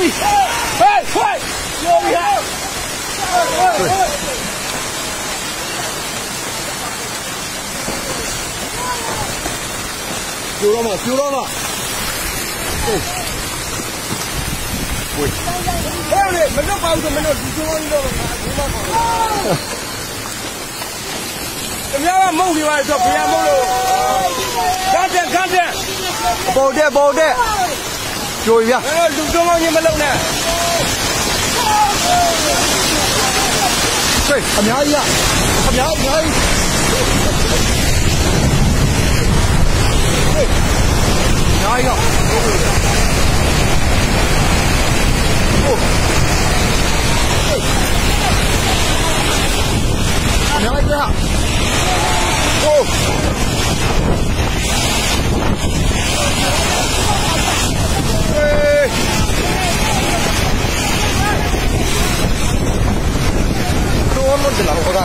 ပြီပြောပြီပြောပြီဟဲ့ဟဲ့ပြောပြီဟဲ့ပြိုတော့မှပြိုတော့မှဟဲ့လေမလွတ်ပါဘူးဆိုမလွတ်ဒီကျောင်းကြီးတော့ငါဘူးမခေါ်ဘူး။ခင်ဗျားကမုတ်နေပါဆိုဘုရားမုတ်လို့ကတ်တက်ကတ်တက်အပေါ်တက်ပေါ်တ က်ပြိုပြီဗျာအဲလူကျောင်းကြီးမလုံနဲ့ဟေးအများကြီးကအများအများကြီးအများကြီးကအများကြီးကဟိုတော့လို့တလာဟောတာ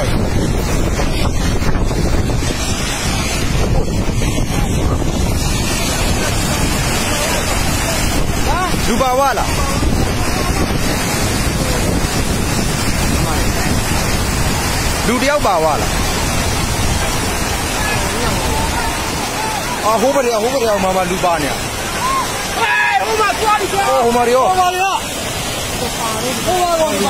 လူပါဝလားလူတယောက်ပါဝလားအာဟိုဘယ်ဟိုဘယ်အောင်မမလူပါနေဟဲ့ဟိုမှာသွားပြီသွားဟိုမှာရောဟိုမှာရောဟိုမှာရောဟိုမှ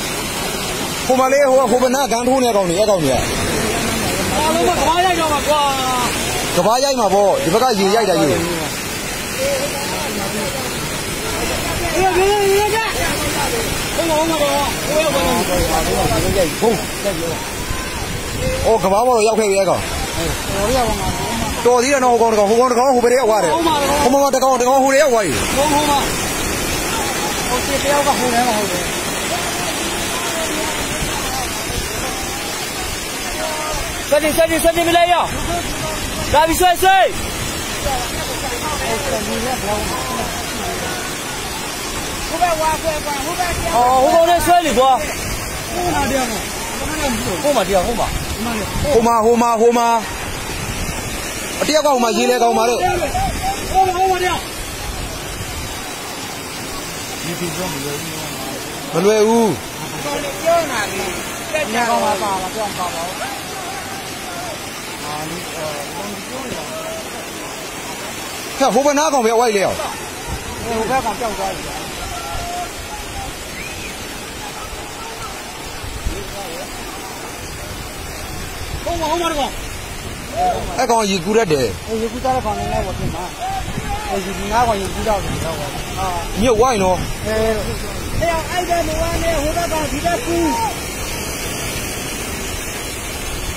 ာ လေဟိုဟိုဘနာကန်ထိုးနေကောင်နေအကောင်နေအားလုံးကသွားရိုက်တော့မှာကွာကဘာရိုက်မှာပေါ့ဒီဘက်ကရေရိုက်တာယူဒီဒီဒီကဟိုမှာဟိုမှာဟိုရောက်ပါတော့ရိုက်ဘုံအော်ကဘာမောတော့ရောက်ခဲ့ပြီအကောင်တော်သေးတယ်နော်ဟိုကောင်တကောင်ဟိုကောင်တကောင်ဟိုဘယ်ရောက်သွားတယ်ဟိုမှာတကောင်တကောင်ဟိုရောက်သွားပြီဟိုဟိုမှာဟိုစီတယောက်ကဟိုထဲမှာဟုတ်တယ် စတင်စတင်စတင်မလဲရဒါပြီးဆွဲဆွဲဟိုဘက်ဝါဆွဲကွာဟိုဘက်အော်ဟိုကောင်နဲ့ဆွဲလေကွာဟိုမှာတရားဟိုမှာတရားဟိုမှာဟိုမှာဟိုမှာဟိုမှာအတယောက်ကဟိုမှာရေးလဲကောင်ပါလို့ဟိုမှာဟိုမှာတရားမလွယ်ဘူးပြောနာပြီတက်ကြတော့ပါပါပြောင်းပါပါ ဟဲ့ဟိုဘနာကောင်ပဲဝိုက်လဲအောင်ဟိုဘက်ကပျောက်သွားပြီဟိုမှာဟိုမှာတော့အဲ့ကောင်ရေကူရက်တယ်ဟိုရေကူးသားတဲ့ကောင်လည်းတော့ပြင်မှာဟိုဒီငါးကောင်ရေကူးတော့တယ်တော့ဟာမြုပ်ဝိုင်းနော်အဲအဲ့အဲ့တဲ့မဝမ်းနဲ့ဟိုဘက်ကဒီဘက်ကူး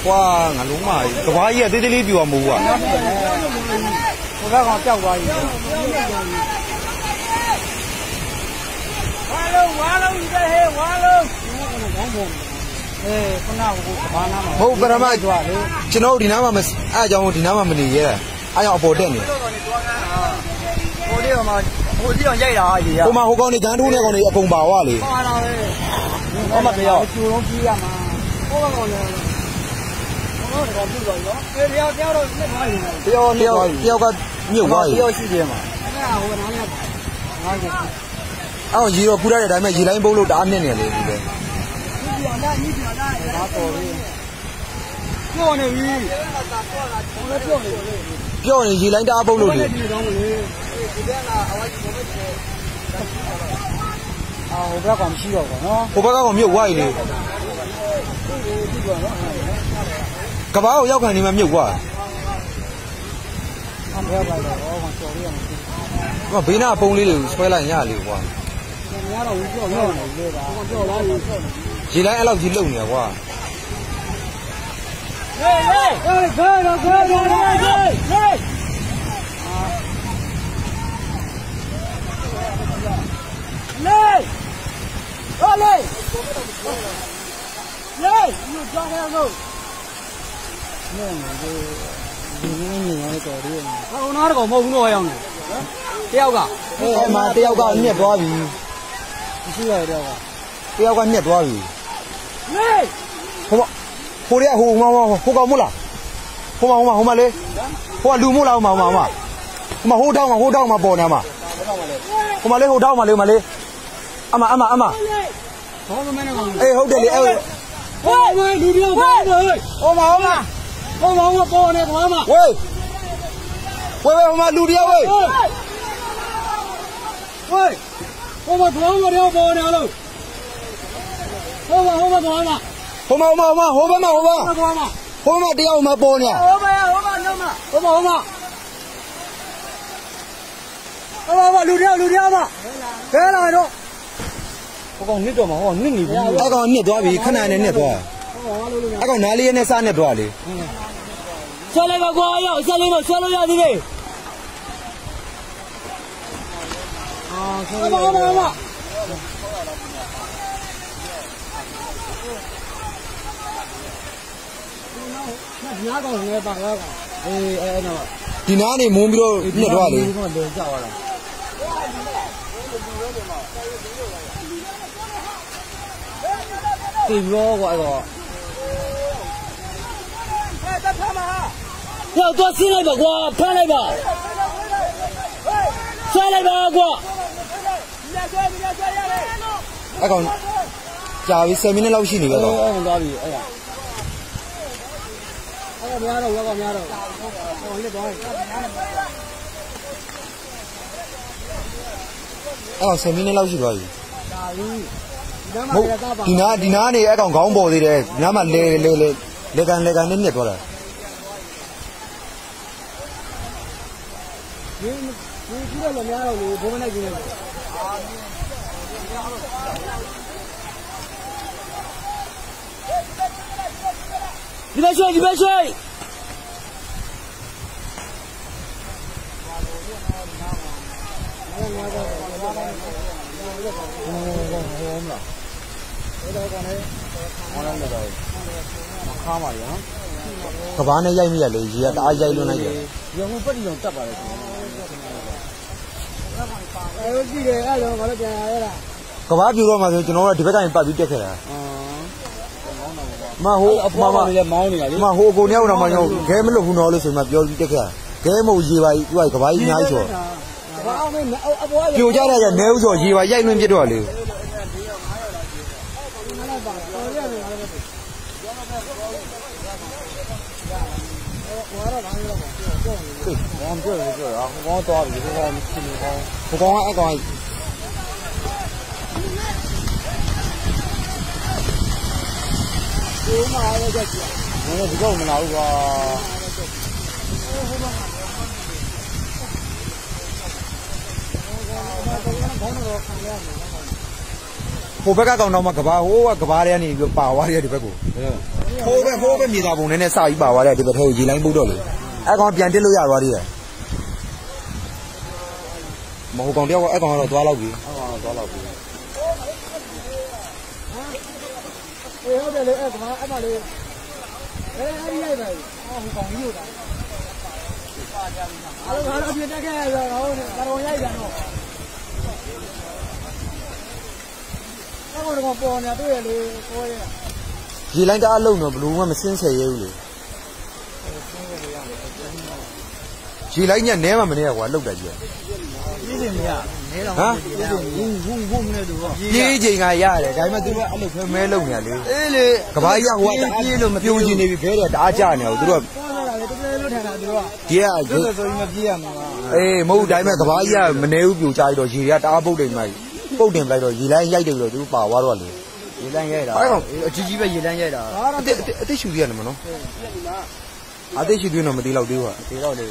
ကွာငါလုံးမကဘာကြီးကသေးသေးလေးပြူအောင်မဟုတ်ဘူးကွာဟိုဘက်ကောင်ပျောက်သွားပြီဝါလုံးဝါလုံးဒီဟဲ့ဝါလုံးအေးခုနကဟိုဘာနာမှာမဟုတ်ပရမကြွားလေကျွန်တော်ဒီနားမှာမအဲ့အကြောင်းဒီနားမှာမနေရဲအဲ့ကြောင့်အပေါ်တက်နေဟိုဒီမှာဟိုဒီအောင်ရိုက်တာရေရဟိုမှာဟိုကောင်နေကန်ထိုးနေကောင်နေအကုန်ပါသွားလေပါလာလေဟောမပြောကျူလုံးကြီးရမှာဟောကောင်လည်း ဟောတော့ပြုတော့ရောအေးတယောက်တယောက်တော့နှစ်သွားရင်တယောက်တယောက်တယောက်ကမြုပ်သွားပြီတယောက်ရှိတယ်မှာအဲ့ဒါဟိုနားနဲ့ငါကအော်ရေတော့ပူရတဲ့အတိုင်းပဲရေလိုင်းဘုံလို့တအားနဲ့နေလေဒီပဲဒီပြောင်းလာညီပြောင်းလာဒါတော်ပြီပြောနေပြီဟိုလည်းပြောနေတယ်ပြောရင်ရေလိုင်းတအားဘုံလို့လေဒီကောင်းလေဒီကလာအဝိုင်းကိုမစ်တယ်အာဟိုဘက်ကောင်ရှိတော့ကောနော်ဟိုဘက်ကကောင်မြုပ်သွားပြီလေ ကဘာကိုရောက်ခံနေမှမြုပ်သွားအမ်ဘဲပါတော့ကောင်ကျော်ရအောင်ကဘေးနာပုံလေးတွေကိုဆွဲလိုက်ရလေကွာများတော့ပြောပြောနေလေပါပြောလာပြီရေလိုင်းအဲ့လောက်ကြီးလုံနေတာကွာဟေးဟေးဟေးခဲတော့ခဲတော့ဟေးဟေးဟေးလေဟေးလေလေညကြောင်းရအောင် နေနေဒီဒီနေနေရတော့ဒီဟောနာတော့မဟုတ်ဘူးတော့ရောက်နေတယောက်ကအဲ့မှာတယောက်ကညက်သွားပြီမရှိရတော့တယောက်ကညက်သွားပြီလေဟဟိုမဟိုတဲ့ဟိုမဟိုကောင်မို့လားဟိုမဟိုမဟိုမလေဟိုကလူမို့လားဟိုမဟိုမဟိုမဟိုမဟိုတောင်းမှာဟိုတောင်းမှာပေါ်နေမှာဟိုမလေးဟိုတောင်းမှာလေဟိုမလေးအမအမအမဘောမမနဲ့ကောင်အေးဟုတ်တယ်လေအဲ့ဟဲ့ဟဲ့လူပြောပါဟဲ့ဟိုမှာဟိုမှာ ဟိုမှာဟိုပေါ်နေကွာမှာဝေးဝေးဝေးဟိုမလူတယောက်ဝေးဟေးဟေးဟိုမှာကွာမှာတော့ပေါ်နေလို့ဟိုမှာဟိုမှာကွာမှာဟိုမဟိုမဟိုမဟိုဘက်မှာဟိုဘက်ကွာမှာဟိုမတယောက်မှာပေါ်နေဟိုမှာဟိုမှာညမဟိုမှာဟိုမှာဟိုမှာလူတယောက်လူတယောက်မှာဘယ်လာတော့ဟိုကောင်နစ်တော့မှာဟောနစ်နေပြီအဲ့ကောင်ညစ်သွားပြီခဏနဲ့ညစ်သွားဟောလို့လို့ အဲ့ကောင်နားလေးနဲ့စားညစ်သွားလေဆွဲလိုက်ပါကွာရောက်ဆက်လေးတော့ဆွဲလို့ရသေးတယ်အာဆွဲပါပါပါညာကောင်ငယ်ပါလားကောင်အေးအဲ့နော်ဒီနားနေမုန်းပြီးတော့ညစ်သွားလေဒီကောင်လေကြောက်လာတေရောကွာတော့ ရောက်တော့ဆင်းလိုက်ပါကွာဖမ်းလိုက်ပါဆွဲလိုက်ပါကွာအဲ့ကောင်ကြာပြီ10မိနစ်လောက်ရှိနေပဲအဲ့တော့အဲ့သွားပြီအဲ့ဒါအဲ့များတော့ရောကများတော့ဟိုလက်သွားပြီအဲ့ကောင်10မိနစ်လောက်ရှိသွားပြီဒါပြီဒီမှာဟုတ်လည်းသားပါဒီနားဒီနားနေအဲ့ကောင်ခေါင်းပေါ်သေးတယ်ဒီနားမှာလေလေလေလေကန်လေကန်နဲ့ညစ်သွားတာ ဒီ ဒီကြည့်တော့လည်းများတော့လေဘုံမနိုင်ကြီးနေတယ်ဒီဘက်ရွှေ့ဒီဘက်ရွှေ့ခါမှာရနော်ကဘာနဲ့ရိုက်မိရလေရေကတအားရိုက်လွန်းလိုက်တယ်ရုံပက်တီအောင်တက်ပါလေ အဲကြည့်တယ်အဲ့တော့ငါလည်းပြန်ရရတာကဘာပြူတော့မှဆိုကျွန်တော်ကဒီဘက်ကနေပတ်ပြီးတက်ခဲ့တာအာမဟိုအဖွားမလည်းမောင်းနေတာလေမဟိုအကုန်တယောက်တော့မှကျွန်တော်ဂဲမလို့ဘူးနော်လို့ဆိုမှပြောပြီးတက်ခဲ့တာဂဲမဟုတ်ရေပါသူကကဘာကြီးအများကြီးဆိုဘာအောင်မင်းအပွားပြိုကြတဲ့ကနဲဥဆိုရေပါရိုက်လွန်းပြစ်တော့လေ ဘာမှပြောရပြောရဟောသွားပြီဟောမရှိနေဟောဟိုကောင်ကအဲ့ကောင်ဒီမှာရကြကြဘယ်လိုဒီကောင်မလာဘူးကွာဟိုဘက်ကကောင်တော့မှကဘာဟိုကကဘာတွေကနေပြီးပါသွားတယ်ဒီဘက်ကို ဟိုဘက်ဟိုဘက်မြေသားပုံနဲ့နဲ့စပြီးပါသွားတယ်ဒီဘက်ထဲကိုရေလိုင်းပုတ်တော့လေအဲ့ကောင်ပြန်တက်လို့ရသွားသေးတယ်မဟုတ်ကောင်တယောက်ကအဲ့ကောင်ကတော့သွားတော့ပြီဟောသွားတော့ပြီဟေးဟုတ်တယ်လေအဲ့ဒါအဲ့မလေးအဲအဲ့ဒီရိုက်ပါဟောဟိုကောင်ကြီးတာအားလုံးအားလုံးပြတက်ခဲ့ရတော့ဟောတော်ရိုက်ကြတော့အဲ့ကောင်ကပေါ်နေတွေ့ရလေပေါ်ရ ရေလိုင်းတအားလုံးတော့ဘလို့မှမစင်းဆယ်ရဲဘူးလေရေလိုင်းညနဲမှမနေရကွာလောက်တယ်ကြီးပြည်စင်မရနဲတော့ဟမ်ပြည်စင်ဝုန်းဝုန်းဝုန်းနဲ့တူတော့ပြေးချိန်ကရတယ်ဒါပေမဲ့သူကအဲ့လိုဖဲမဲလုံးနေရလေအေးလေကဘာကြီးကဟိုကတအားပြေးလို့မပြိုချင်နေပြီခဲတယ်တအားကြနေအောင်သူတို့ကပေါ်လာတယ်တကယ်လို့ထင်တာသူတို့ကဒီကကျွတ်ဆိုရင်မပြေးရမှာအေးမဟုတ်ဒါပေမဲ့ကဘာကြီးကမနေဘူးပြိုချပြီးတော့ရေတွေကတအားပုတ်တယ်မှပုတ်တင်လိုက်တော့ရေလိုင်းရိုက်တယ်ပြီးတော့သူတို့ပါသွားတော့လေ ရေလန်းရိုက်တာအဲ့ကောင် အကြီးကြီးပဲရေလန်းရိုက်တာအစ်အစ်အစ်ရှူရတယ်မနော်အစ်ရှူသေးတော့မသေးတော့သေးဘူးဒီတော့လေ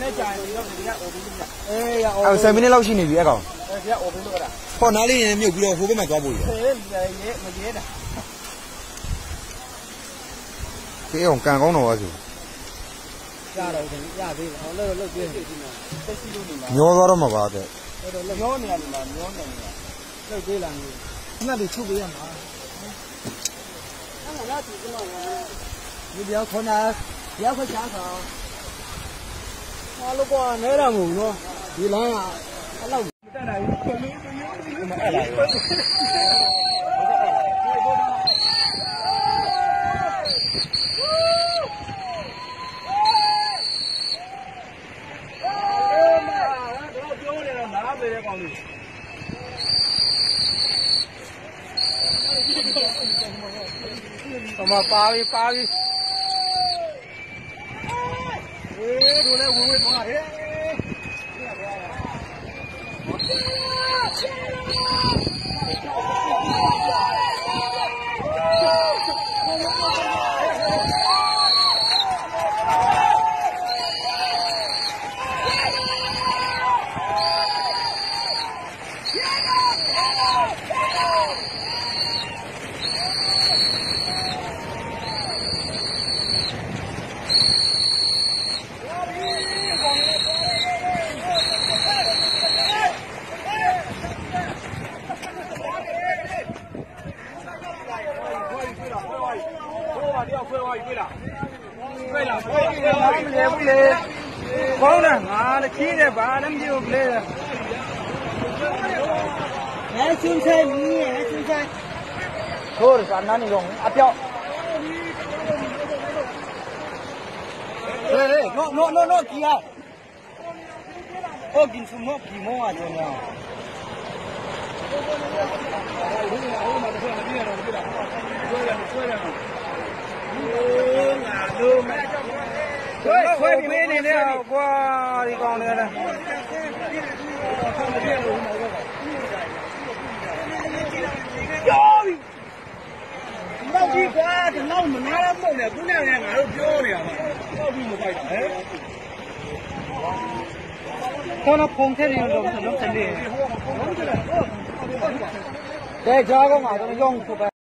နည်းကြာရင်ဒီတော့ဒီကအော်ပြီးလို့အေးရအော်အဲ့10မိနစ်လောက်ရှိနေပြီအဲ့ကောင်ဒီကအော်ပြီးလို့ကတာဟောနားလေးရင်မြုပ်ပြီးတော့ဟိုဘက်မှာသွားဖို့ရအေးရဲမရဲတာခေအောင်ကန်ကောင်းတော့ပါဆိုရတော့ဒီရသေးတယ်ဟောလို့လို့ပြေးတက်စီလို့နေမှာညောသွားတော့မှာပါတဲ့အဲ့တော့မျောနေရတယ်လားမျောနေတယ်လို့သေးလား 那边出的也忙，那我那几十万人，你比较困难，你要去抢手。啊，路过来了五个，一人啊，来了五个。来？ လာဟိုမှာပါပြီပါပြီအေးတို့လည်းဝေဝေးသွားဟဲ့ မလဲဘူးလေကောင်းတယ်ငါလည်းခီးတယ်ဘာလည်းမကြည့်ဘူးလေ 还韭菜泥，还韭菜。好的，俺那里用阿彪。哎哎，诺诺诺诺几啊？我给你诺几毛啊，兄弟。快快，别那那，我的刚那了。 ပါတော့ပြီးမပိုက်တာဟဲ့ခေါင်းဖုန်ထဲနေလို့ကျွန်တော်စနေတဲ့ကြားကောင်းမှာတော့ရုံခုပဲ